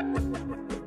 Ha ha ha ha!